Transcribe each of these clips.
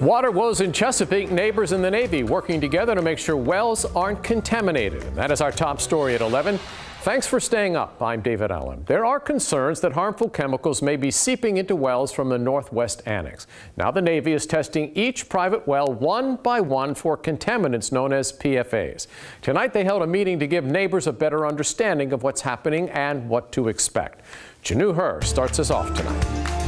Water woes in Chesapeake, neighbors in the Navy working together to make sure wells aren't contaminated. And that is our top story at 11. Thanks for staying up. I'm David Allen. There are concerns that harmful chemicals may be seeping into wells from the Northwest Annex. Now the Navy is testing each private well one by one for contaminants known as PFAS. Tonight they held a meeting to give neighbors a better understanding of what's happening and what to expect. Chenue Her starts us off tonight.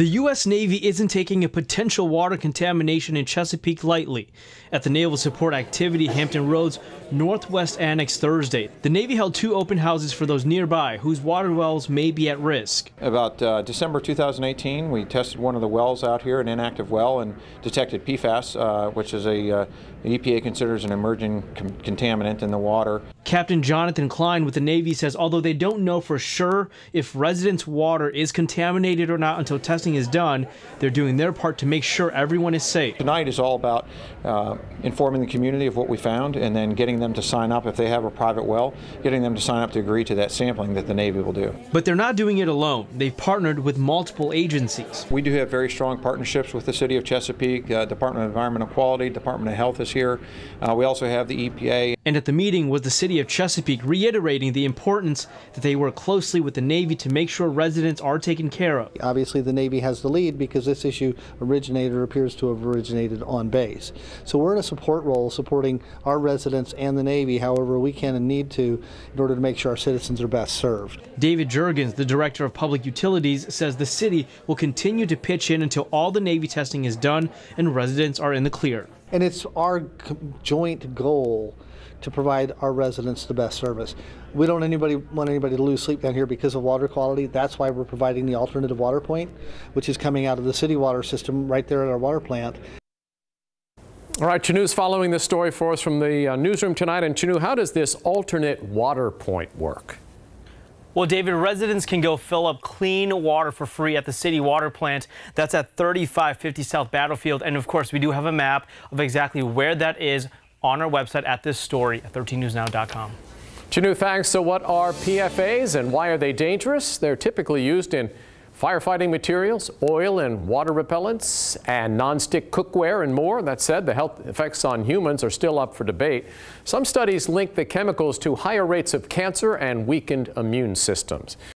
The U.S. Navy isn't taking a potential water contamination in Chesapeake lightly. At the Naval Support Activity Hampton Roads Northwest Annex Thursday, the Navy held two open houses for those nearby whose water wells may be at risk. About uh, December 2018, we tested one of the wells out here, an inactive well, and detected PFAS, uh, which is a uh, EPA considers an emerging contaminant in the water. Captain Jonathan Klein with the Navy says although they don't know for sure if residents' water is contaminated or not until testing is done, they're doing their part to make sure everyone is safe. Tonight is all about uh, informing the community of what we found and then getting them to sign up if they have a private well, getting them to sign up to agree to that sampling that the Navy will do. But they're not doing it alone. They've partnered with multiple agencies. We do have very strong partnerships with the City of Chesapeake, uh, Department of Environmental Quality, Department of Health is here. Uh, we also have the EPA. And at the meeting was the City of Chesapeake reiterating the importance that they work closely with the Navy to make sure residents are taken care of. Obviously, the Navy has the lead because this issue originated or appears to have originated on base. So we're in a support role supporting our residents and the Navy however we can and need to in order to make sure our citizens are best served. David Jurgens, the Director of Public Utilities, says the city will continue to pitch in until all the Navy testing is done and residents are in the clear. And it's our joint goal to provide our residents the best service. We don't anybody want anybody to lose sleep down here because of water quality. That's why we're providing the alternative water point, which is coming out of the city water system right there at our water plant. All right, Chenue's following this story for us from the uh, newsroom tonight. And Chanu, how does this alternate water point work? Well, David, residents can go fill up clean water for free at the city water plant. That's at 3550 South Battlefield. And of course, we do have a map of exactly where that is on our website at this story at 13newsnow.com. Chenue, thanks. So what are PFAS and why are they dangerous? They're typically used in firefighting materials, oil and water repellents, and nonstick cookware and more. That said, the health effects on humans are still up for debate. Some studies link the chemicals to higher rates of cancer and weakened immune systems.